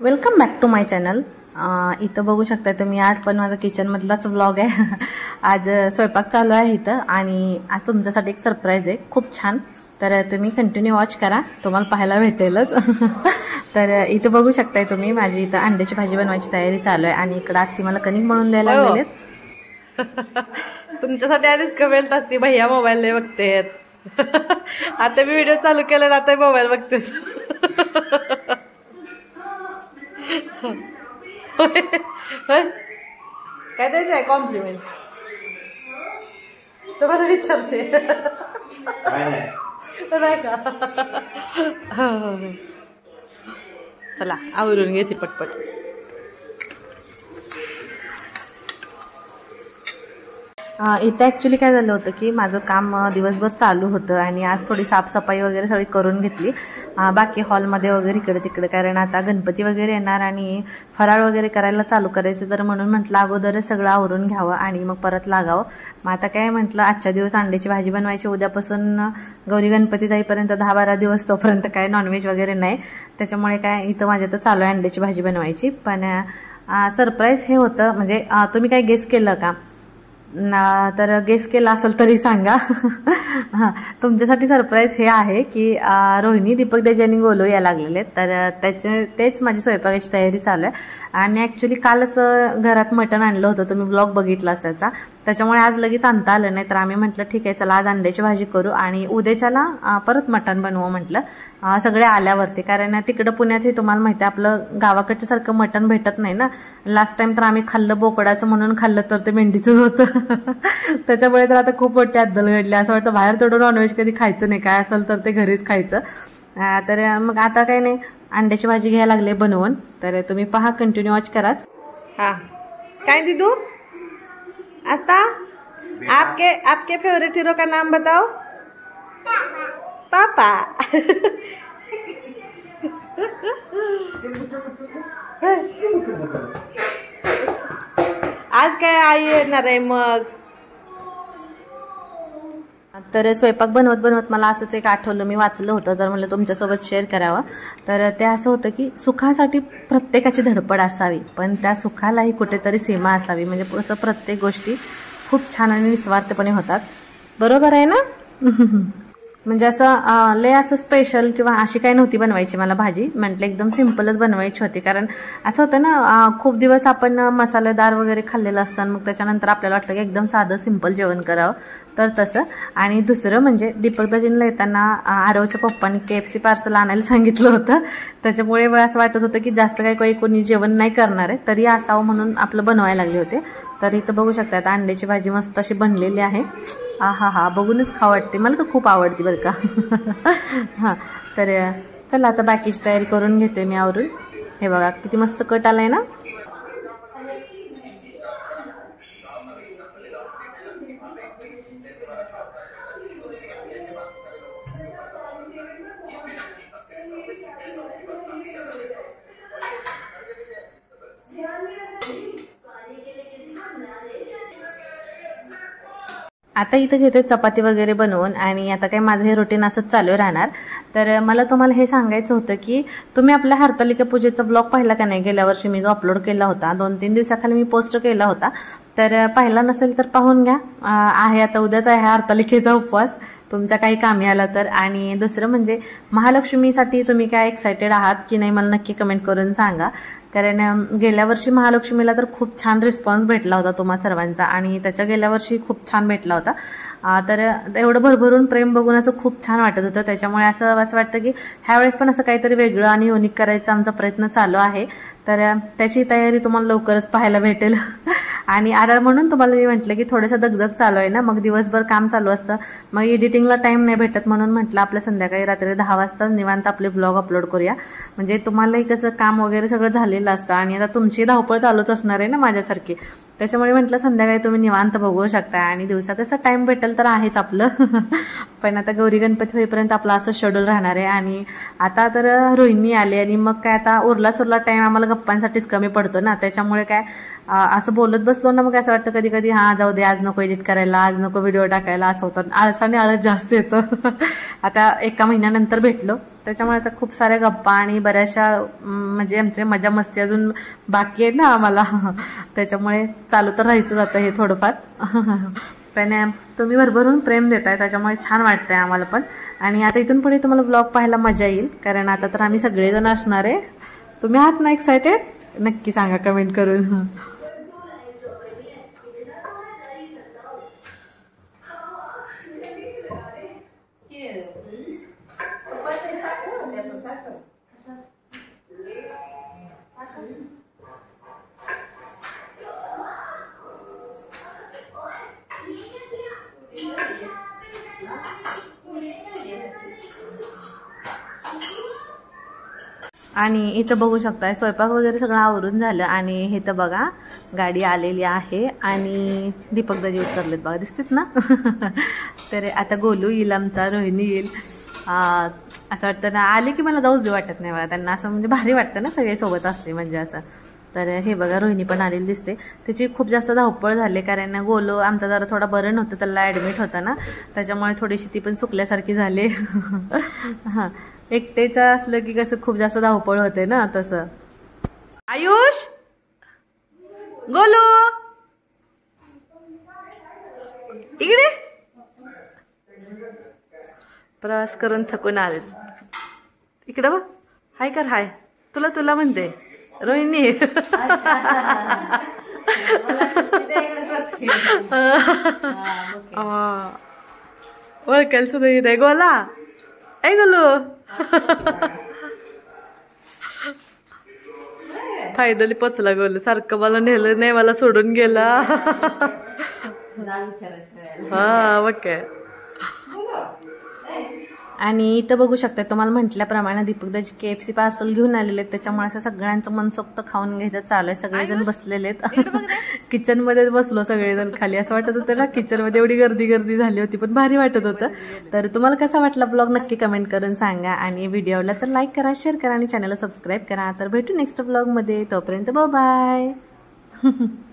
Welcome back to my channel इथं बघू शकता तुम्ही आज पण माझा किचनमधलाच व्लॉग आहे. आज स्वयंपाक चालू आहे इथं आणि आज तुमच्यासाठी एक सरप्राईज आहे. खूप छान. तर तुम्ही कंटिन्यू वॉच करा. तुम्हाला पाहायला भेटेलच. तर इथं बघू शकताय तुम्ही माझी इथं अंड्याची भाजी बनवायची तयारी चालू आहे आणि इकडं आत्ती मला कणिक म्हणून द्यायला हो. लागलेत. तुमच्यासाठी आधीच कमेंट असते भैया मोबाईल बघते आता मी व्हिडिओ चालू केला आता मोबाईल बघतेस? काय द्यायचं आहे? कॉम्प्लिमेंट तुम्हाला विचारते. नाही. का. चला आवरून घेते पटपट. अ, इथं ॲक्च्युली काय झालं होतं की माझं काम दिवसभर चालू होतं आणि आज थोडी साफसफाई वगैरे सगळी करून घेतली. बाकी हॉलमध्ये वगैरे इकडे तिकडे कारण आता गणपती वगैरे येणार आणि फराळ वगैरे करायला चालू करायचं तर म्हणून म्हटलं अगोदरच सगळं आवरून घ्यावं आणि मग परत लागावं. मग आता काय म्हटलं आजच्या दिवस अंड्याची भाजी बनवायची उद्यापासून गौरी गणपती जाईपर्यंत दहा बारा दिवस तोपर्यंत काय नॉनव्हेज वगैरे नाही. त्याच्यामुळे काय इथं माझ्या तर चालू आहे अंड्याची भाजी बनवायची. पण सरप्राईज हे होतं म्हणजे तुम्ही काय गेस केलं का? तर गेस केला असेल तरी सांगा हां तुमच्यासाठी सरप्राईज हे आहे की रोहिणी दीपक देजानी गोलो या लागलेले तर त्याचे तेच माझी स्वयंपाकाची तयारी चालू आहे आणि ॲक्च्युली कालच घरात मटण आणलं होतं. तुम्ही ब्लॉग बघितला त्याचा त्याच्यामुळे आज लगेच आणता आलं. नाही तर आम्ही म्हटलं ठीक आहे चला आज अंड्याची भाजी करू. आणि उद्याच्याला परत मटण बनवू म्हटलं. सगळे आल्यावरती. कारण तिकडं पुण्यात हे तुम्हाला माहिती आहे आपलं गावाकडच्या सारखं मटण भेटत नाही ना. लास्ट टाइम तर आम्ही खाल्लं बोकडाचं म्हणून खाल्लं तर ते मेंढीचंच होतं. त्याच्यामुळे तर आता खूप मोठी अद्दल घडली. असं वाटतं बाहेर थोडं नॉनव्हेज कधी खायचं नाही. काय असेल तर ते घरीच खायचं. तर मग आता काही नाही. अंड्याची भाजी घ्यायला लागले बनवून. तर तुम्ही पहा कंटिन्यू वॉच कराच हा. काय दिदू? आस्था आपके आपके फेवरेट हीरो का नाम बताओ? पापा. आज काय आई येणार आहे मग? तर स्वयंपाक बनवत बनवत मला असंच एक आठवलं. मी वाचलं होतं तर म्हणलं तुमच्यासोबत शेअर करावं. तर ते असं होतं की सुखासाठी प्रत्येकाची धडपड असावी पण त्या सुखालाही कुठेतरी सीमा असावी. म्हणजे असं प्रत्येक गोष्टी खूप छान आणि निस्वार्थपणे होतात. बरोबर आहे ना? म्हणजे असं लय असं स्पेशल किंवा अशी काही नव्हती बनवायची मला भाजी. म्हटलं एकदम सिम्पलच बनवायची होती. कारण असं होतं ना खूप दिवस आपण मसालेदार वगैरे खाल्लेलं असतं मग त्याच्यानंतर आपल्याला वाटतं की एकदम साधं सिंपल जेवण करावं. तर तसं. आणि दुसरं म्हणजे दीपकदाजींना येताना आरवच्या पप्पांनी के एफ सी पार्सल आणायला सांगितलं होतं. त्याच्यामुळे मला असं वाटत होतं की जास्त काही काही कोणी जेवण नाही करणार आहे तरी असावं म्हणून आपलं बनवायला लागले होते. तर इथं बघू शकतात अंड्याची भाजी मस्त अशी बनलेली आहे. आ हा हा बघूनच खा वाटते. मला तर खूप आवडते बरं का. हां तर चला आता बाकीची तयारी करून घेते मी आवरून. हे बघा किती मस्त कट आलाय ना? आता इथं घेते चपाती वगैरे बनवून आणि आता काय माझं हे रुटीन असंच चालू राहणार. तर मला तुम्हाला हे सांगायचं होतं की तुम्ही आपल्या हरतालिका पूजेचा ब्लॉग पाहिला का नाही? गेल्या वर्षी मी जो अपलोड केला होता दोन तीन दिवसाखाली मी पोस्ट केला होता. तर पाहिला नसेल तर पाहून घ्या. आहे आता उद्याच आहे हरतालिकेचा उपवास. तुमच्या काही कामी आला तर. आणि दुसरं म्हणजे महालक्ष्मीसाठी तुम्ही काय एक्सायटेड आहात की नाही मला नक्की कमेंट करून सांगा. कारण गेल्या वर्षी महालक्ष्मीला तर खूप छान रिस्पॉन्स भेटला होता तुम्हा सर्वांचा आणि त्याच्या गेल्या वर्षी खूप छान भेटला होता. तर एवढं भरभरून प्रेम बघून असं खूप छान वाटत होतं. त्याच्यामुळे असं असं वाटतं की ह्यावेळेस पण असं काहीतरी वेगळं आणि युनिक करायचा आमचा प्रयत्न चालू आहे. तर त्याची तयारी तुम्हाला लवकरच पाहायला भेटेल. आणि आधार म्हणून तुम्हाला मी म्हटलं की थोडंसं दगदग चालू आहे ना. मग दिवसभर काम चालू असतं. मग एडिटिंगला टाईम नाही भेटत म्हणून म्हटलं आपल्या संध्याकाळी रात्री दहा वाजता निवांत आपले ब्लॉग अपलोड करूया. म्हणजे तुम्हालाही कसं काम वगैरे सगळं झालेलं असतं आणि आता तुमची धावपळ चालूच असणार आहे ना माझ्यासारखी. त्याच्यामुळे म्हटलं संध्याकाळी तुम्ही निवांत बघू शकता आणि दिवसा कसं टाईम भेटेल तर आहेच आपलं. पण आता गौरी गणपती होईपर्यंत आपलं असं शेड्यूल राहणार आहे. आणि आता तर रोहिणी आली आणि मग काय आता उरला सुरला टाईम आम्हाला गप्पांसाठीच कमी पडतो ना. त्याच्यामुळे काय असं बोलत बसलो ना मग असं वाटतं कधी कधी हां जाऊ दे आज नको एडिट करायला आज नको व्हिडिओ टाकायला असं होतं. आळसाने आळस जास्त येतं. आता एका महिन्यानंतर भेटलो. त्याच्यामुळे आता खूप साऱ्या गप्पा आणि बऱ्याचशा म्हणजे आमचे मजा मस्ती अजून बाकी आहे ना आम्हाला. त्याच्यामुळे चालू तर राहायचं जातं हे थोडंफार. पण तुम्ही भरभरून प्रेम देताय त्याच्यामुळे छान वाटतंय आम्हाला पण. आणि आता इथून पुढे तुम्हाला ब्लॉग पाहायला मजा येईल कारण आता तर आम्ही सगळेजण असणार आहे. तुम्ही आहात ना एक्सायटेड नक्की सांगा कमेंट करून. आणि इथं बघू शकताय स्वयंपाक वगैरे सगळं आवरून झालं आणि हे तर बघा गाडी आलेली आहे आणि दीपक दाजी उतरलेत बघा दिसतात ना? तर आता गोलू येईल आमचा रोहिणी येईल. असं वाटतं ना आले की मला जाऊच दे वाटत नाही मला. त्यांना असं म्हणजे भारी वाटतं ना सगळे सोबत असले म्हणजे असं. तर हे बघा रोहिणी पण आलेली दिसते. त्याची खूप जास्त धावपळ झाली कारण गोलो आमचा जरा थोडा बरं नव्हतं त्याला ॲडमिट होता ना. त्याच्यामुळे थोडीशी ती पण चुकल्यासारखी झाली. हां. एकटेचं असलं की कसं खूप जास्त धावपळ होते ना तसं. आयुष! गोलू! इकडे! प्रवास करून थकून आले इकडे बघ. हाय कर हाय. तुला तुला म्हणते. रोहिणी. ओळखायला सुद्धा रे गोला. ऐ गोलू. फायनली पचला गोलू. सारखं मला नेलं नाही मला सोडून गेला. हा काय. आणि इथं बघू शकता तुम्हाला म्हटल्याप्रमाणे दीपकदाची के एफ सी पार्सल घेऊन आलेले आहेत. त्याच्यामुळे असं सगळ्यांचं मनसोक्त खाऊन घ्यायचं चालू आहे. सगळेजण बसलेले आहेत. किचन मध्ये बसलो सगळेजण खाली. असं वाटत होतं ना किचनमध्ये एवढी गर्दी गर्दी झाली होती पण भारी वाटत होतं. तर तुम्हाला कसा वाटला ब्लॉग नक्की कमेंट करून सांगा. आणि व्हिडिओला तर लाईक करा शेअर करा आणि चॅनलला सबस्क्राईब करा. तर भेटू नेक्स्ट ब्लॉगमध्ये तोपर्यंत बाय